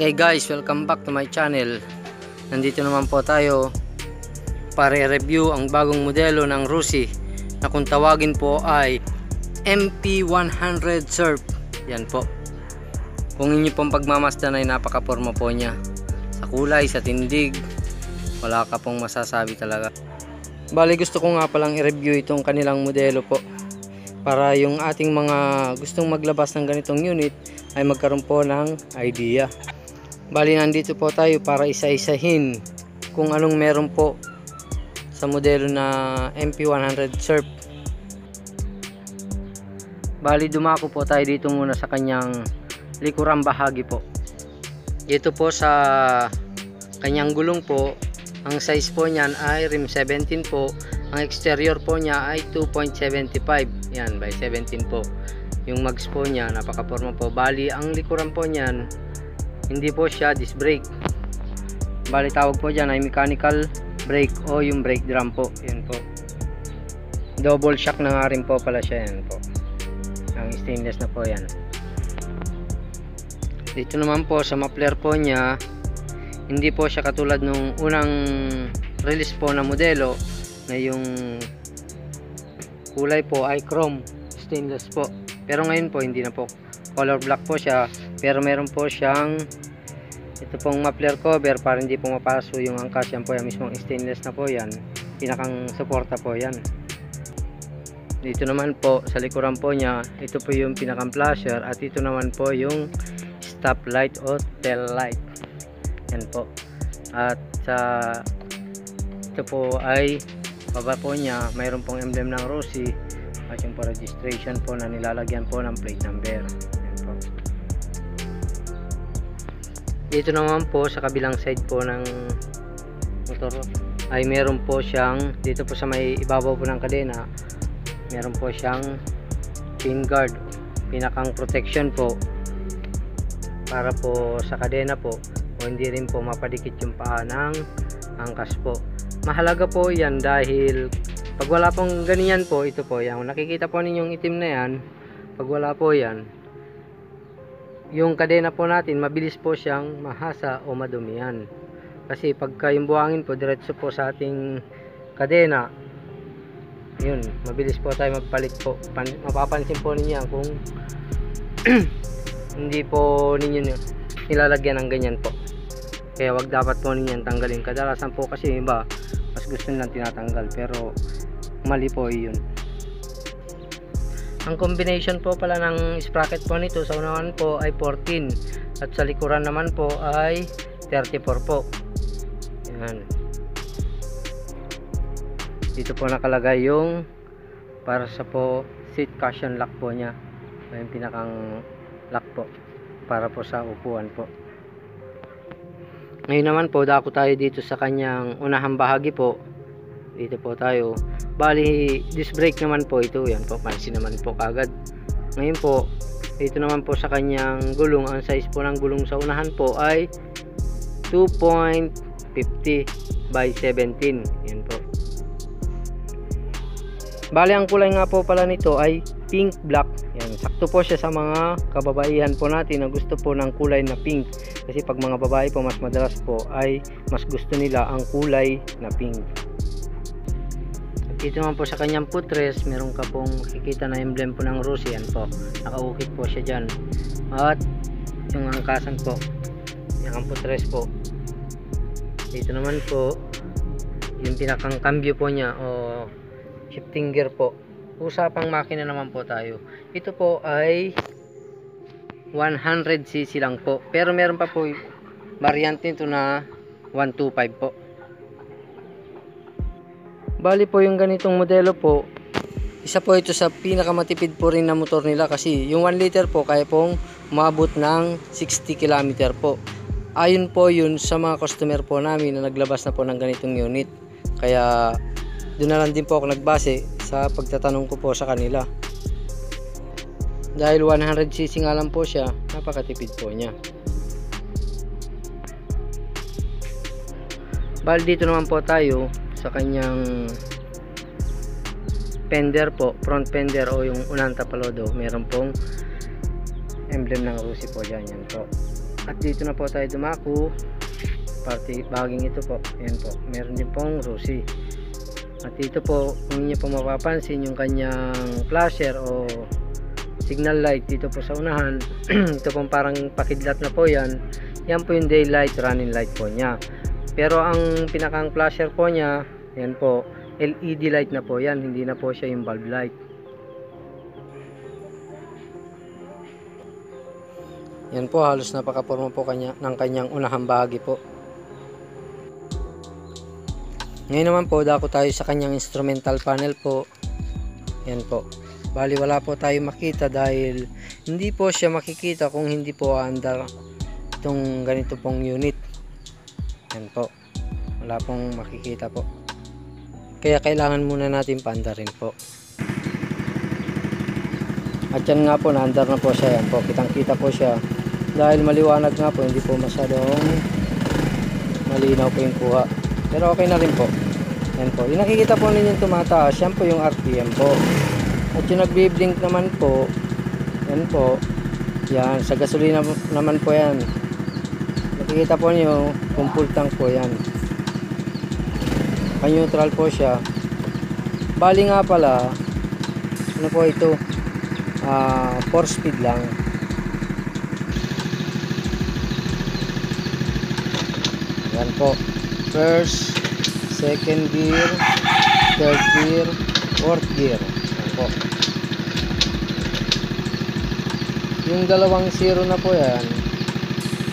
Okay guys, welcome back to my channel. Nandito naman po tayo para i-review ang bagong modelo ng Rusi na kung tawagin po ay MP100 Surf. Yan po. Kung inyo pong pagmamasdan ay napaka-forma po niya. Sa kulay, sa tindig, wala ka pong masasabi talaga. Bali gusto ko nga palang i-review itong kanilang modelo po para yung ating mga gustong maglabas ng ganitong unit ay magkaroon po ng idea. Bali nandito po tayo para isa-isahin kung anong meron po sa modelo na MP100 Surf. Bali dumako po tayo dito muna sa kanyang likurang bahagi po. Dito po sa kanyang gulong po, ang size po niyan ay rim 17 po. Ang exterior po niya ay 2.75. Yan, by 17 po. Yung mags po niya, napaka-forma po. Bali, ang likuran po niyan, hindi po siya disc brake. Bali, tawag po diyan ay mechanical brake o yung brake drum po. Yan po. Double shock na nga rin po pala siya. Yan po. Ang stainless na po yan. Dito naman po sa muffler po niya, hindi po siya katulad nung unang release po na modelo na yung kulay po ay chrome stainless po pero ngayon po hindi na po color black po siya pero meron po siyang ito pong muffler cover para hindi po mapaso yung angkas. Yan po yan mismong stainless na po yan. Pinakang suporta po yan. Dito naman po sa likuran po niya ito po yung pinakang flasher at ito naman po yung stop light o tail light. Yan po. At sa ito po ay baba po niya mayroon pong emblem ng Rossi at yung po registration po na nilalagyan po ng plate number dito naman po sa kabilang side po ng motor. Ay meron po siyang dito po sa may ibabaw po ng kadena meron po siyang pin guard pinakang protection po para po sa kadena po o hindi rin po mapadikit yung paa ng angkas po. Mahalaga po yan dahil pag wala pong ganyan po ito po yan nakikita po ninyong itim na yan pag wala po yan yung kadena po natin mabilis po siyang mahasa o madumihan. Kasi pagka yung buhangin po diretso po sa ating kadena yun mabilis po tayo magpalit po. Pan mapapansin po ninyo kung hindi po ninyo nilalagyan ng ganyan po. Kaya wag dapat po ninyo tanggalin. Kadalasan po kasi iba mas gusto nilang tinatanggal pero mali po yun ang combination po pala ng sprocket po nito sa unahan po ay 14 at sa likuran naman po ay 34 po. Yan. Dito po nakalagay yung para sa po seat cushion lock po nya yung pinakang lock po para po sa upuan po. Ngayon naman po dako tayo dito sa kanyang unahang bahagi po dito po tayo. Bali disc brake naman po ito. Yan po pansin naman po kagad. Ngayon po dito naman po sa kanyang gulong. Ang size po ng gulong sa unahan po ay 2.50 by 17 yan po. Bali ang kulay nga po pala nito ay pink black. Yan sakto po siya sa mga kababaihan po natin na gusto po ng kulay na pink. Kasi pag mga babae po mas madalas po ay mas gusto nila ang kulay na pink dito naman po sa kanyang putres meron ka pong makikita na emblem po ng Rossi yan po nakaukit po siya dyan. At yung angkasan po yung ang putres po. Dito naman po yung pinakang cambio po niya o shifting gear po. Usapang makina naman po tayo. Ito po ay 100cc lang po. Pero meron pa po variant nito na 125 po bali po yung ganitong modelo po isa po ito sa pinakamatipid po rin na motor nila kasi yung 1 liter po kaya pong umabot ng 60 km po. Ayon po yun sa mga customer po namin na naglabas na po ng ganitong unit. Kaya doon na lang din po ako nagbase sa pagtatanong ko po sa kanila. Dahil 100cc nga lang po siya napakatipid po niya. Bali dito naman po tayo sa kanyang fender po front fender o yung unang tapalodo meron pong emblem ng Rusi po dyan yan po At dito na po tayo dumako. Party baging ito po. Ayan po. Meron din pong Rosie. At dito po, kung inyo po mapapansin yung kanyang flasher o signal light dito po sa unahan. ito pong parang pakidlat na po yan. Yan po yung daylight running light po niya. Pero ang pinakang flasher po niya, yan po, LED light na po yan. Hindi na po siya yung bulb light. Yan po, halos napakaporma po kanya, ng kanyang unahang bahagi po. Ngayon naman po, dako tayo sa kanyang instrumental panel po. Yan po. Bali, wala po tayo makita dahil hindi po siya makikita kung hindi po under itong ganito pong unit. Yan po. Wala pong makikita po. Kaya kailangan muna natin paanda rin po. At yan nga po, na-under na po siya. Yan po, kitang kita po siya. Dahil maliwanag nga po, hindi po masyadong malinaw po yung kuha. Pero okay na rin po. Yan po. Yung nakikita po ninyo tumataas, yan po yung RPM po. At yung nagbi-blink naman po, yan po. Yan, sa gasolina naman po yan. Nakikita po niyo kung full tank po yan. Pa-neutral po siya. Bali nga pala, ano po ito? Ah, 4 speed lang. Yan po. First, second gear, third gear, fourth gear. Yan po. Yung dalawang zero na po yan,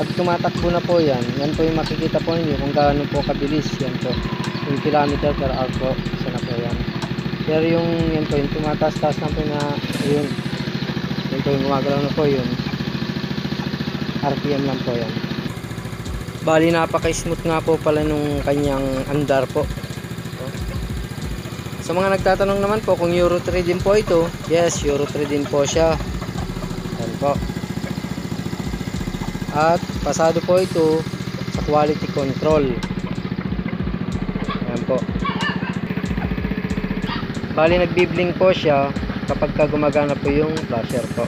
pag tumatakbo na po yan, yan po yung makikita po ninyo kung gaano po kabilis. Yan po. Yung kilometer per hour po. Isa na po yan. Pero yung yan po, yung tumataas-taas na po na yun. Yun po yung gumagalaw na po yun. RPM lang po yan. Bali napaka-smooth nga po pala nung kanyang andar po. Sa mga nagtatanong naman po kung Euro 3 din po ito, yes, Euro 3 din po siya. Yan po. At pasado po ito sa quality control. Yan po. Bali nagbiblink po siya kapag ka gumagana po yung flasher po.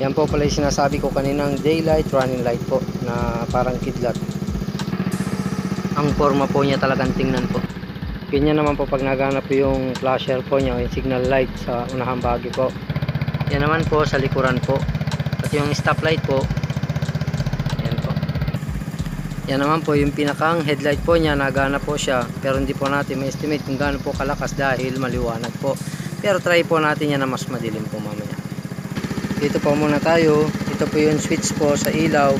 Yan po pala yung sinasabi ko kaninang daylight running light po na parang kidlat. Ang forma po niya talagang tingnan po. Ganyan naman po pag naganap po yung flasher po niya, yung signal light sa unahang bahagi po. Yan naman po sa likuran po. At yung stoplight po, yan po. Yan naman po yung pinakang headlight po niya, nagana po siya. Pero hindi po natin ma-estimate kung gaano po kalakas dahil maliwanag po. Pero try po natin yan na mas madilim po mamaya. Dito po muna tayo. Ito po yung switch po sa ilaw.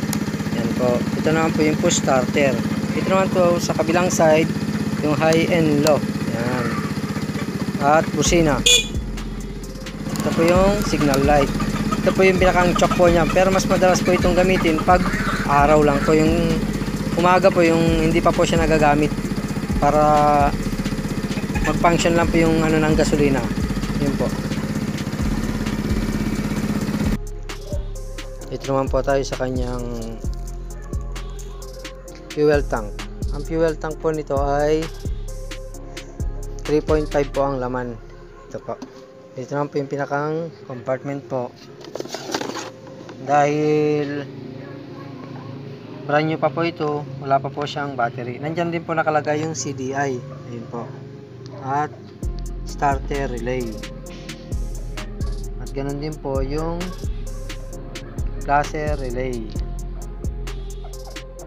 Yan po. Ito naman po yung push starter. Ito naman po sa kabilang side, yung high and low. Yan. At busina. Ito po yung signal light. Ito po yung pinakang choke po niya. Pero mas madalas po itong gamitin pag araw lang po. Yung umaga po yung hindi pa po siya nagagamit. Para mag-function lang po yung ano ng gasolina. Yun po. Ito naman po tayo sa kanyang fuel tank. Ang fuel tank po nito ay 3.5 po ang laman. Ito po. Ito naman po yung pinakang compartment po. Dahil brand new pa po ito, wala pa po siyang battery. Nandyan din po nakalagay yung CDI. Ayun po. At starter relay. At ganun din po yung laser relay.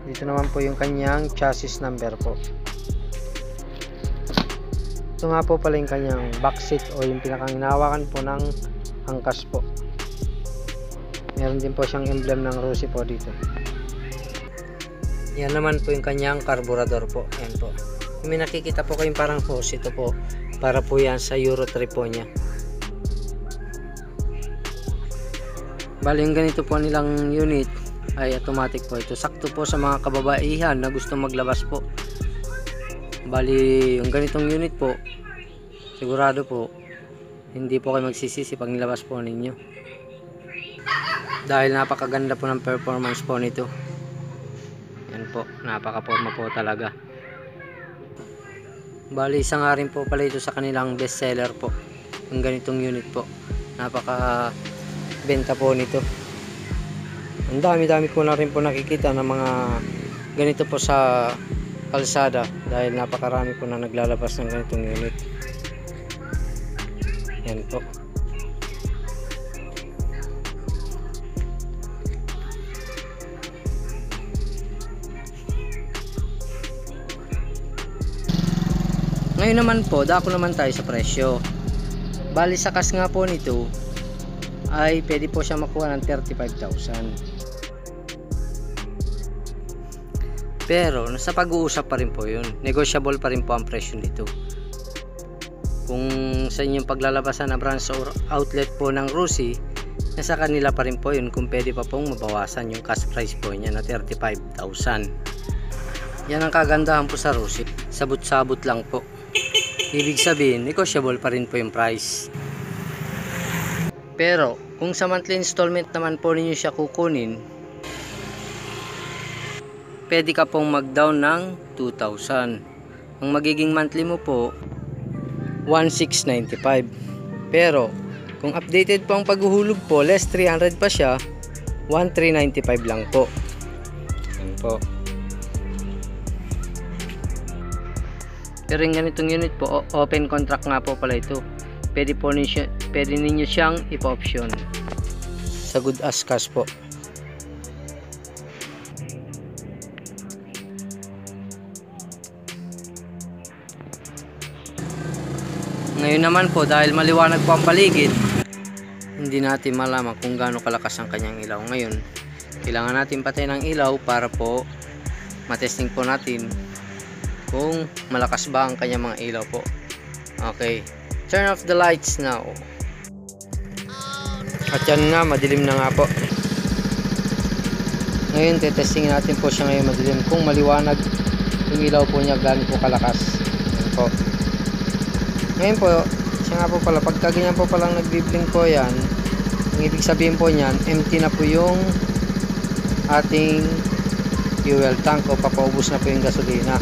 Dito naman po yung kanyang chassis number po. Ito nga po pala yung kanyang back seat o yung pinakang hinawakan po ng angkas po. Meron din po siyang emblem ng Rossi po dito. Yan naman po yung kanyang carburetor po. Yan po. May nakikita po kayong parang hose, ito po. Para po yan sa Euro 3 po niya. Bali yung ganito po nilang unit ay automatic po ito. Sakto po sa mga kababaihan na gusto maglabas po. Bali yung ganitong unit po sigurado po hindi po kayo magsisisi pag nilabas po ninyo. Dahil napakaganda po ng performance po nito. Yan po, napaka-forma po talaga. Bali isa nga rin po pala ito sa kanilang best seller po. Yung ganitong unit po. Napaka benta po nito. Ang dami-dami ko na rin po nakikita ng mga ganito po sa kalsada dahil napakarami po na naglalabas ng ganitong unit. Yan po. Ngayon naman po, dako naman tayo sa presyo. Bali sa kas nga po nito ay pwede po siya makuha ng 35,000. Pero nasa pag-uusap pa rin po yun. Negotiable pa rin po ang presyo nito. Kung sa inyong paglalabasan na branch or outlet po ng Rusi, nasa kanila pa rin po yun kung pwede pa pong mabawasan yung cash price po niya na 35,000. Yan ang kagandahan po sa Rusi. Sabot-sabot lang po. Ibig sabihin, negotiable pa rin po yung price. Pero, kung sa monthly installment naman po ninyo siya kukunin, pwede ka pong mag-down ng 2,000. Ang magiging monthly mo po, 1,695. Pero, kung updated po ang paghuhulog po, less 300 pa siya, 1,395 lang po. Yan po. Pero yung ganitong unit po, open contract nga po pala ito. Pwede po ninyo, pwede ninyo siyang ipa-option. Sa good as cash po. Naman po, dahil maliwanag po ang paligid, hindi natin malaman kung gaano kalakas ang kanyang ilaw. Ngayon, kailangan natin patayin ang ilaw para po matesting po natin kung malakas ba ang kanyang mga ilaw po. Okay. Turn off the lights now. At yan nga, madilim na nga po. Ngayon, tetesting natin po siya ngayon madilim. Kung maliwanag yung ilaw po niya, gaano po kalakas. Yan po. Ngayon po, siya nga po pala, pagka ganyan po palang nagbiblink po yan, ang ibig sabihin po niyan, empty na po yung ating fuel tank o papaubos na po yung gasolina.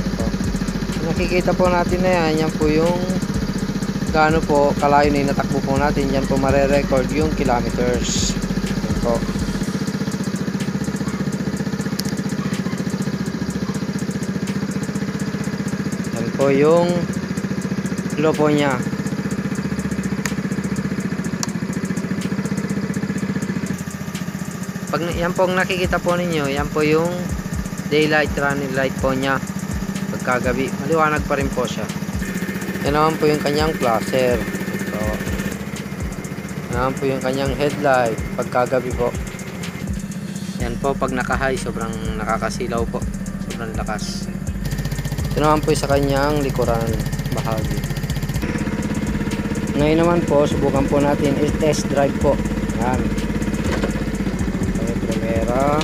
Ito. Nakikita po natin na yan, yan po yung gaano po kalayo na inatakbo po natin, yan po mare-record yung kilometers. Yan po. Yan po yung low po niya. Pag yan po ang nakikita po ninyo, yan po yung daylight running light po niya. Pagkagabi, maliwanag pa rin po siya. Yan naman po yung kanyang flasher. So, yan naman po yung kanyang headlight pagkagabi po. Yan po pag naka-high, sobrang nakakasilaw po. Sobrang lakas. Ito naman po sa kanyang likuran bahagi. Ngayon naman po, subukan po natin i-test drive po. Yan. Primera.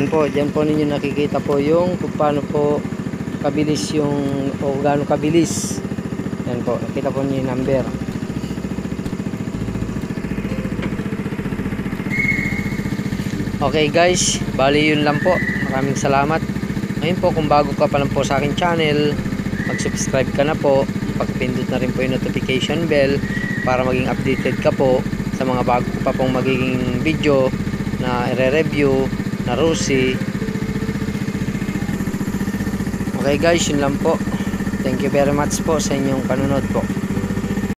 Yan po, dyan po ninyo nakikita po yung kung paano po kabilis yung o gaano kabilis. Yan po, nakita po niyo yung number. Okay guys, bali yun lang po. Maraming salamat. Ngayon po kung bago ka pa lang po sa akin channel, mag-subscribe ka na po. Pagpindot na rin po yung notification bell para maging updated ka po sa mga bago pa pong magiging video na i-review na. Okay guys, yun lang po. Thank you very much po sa inyong panunod po.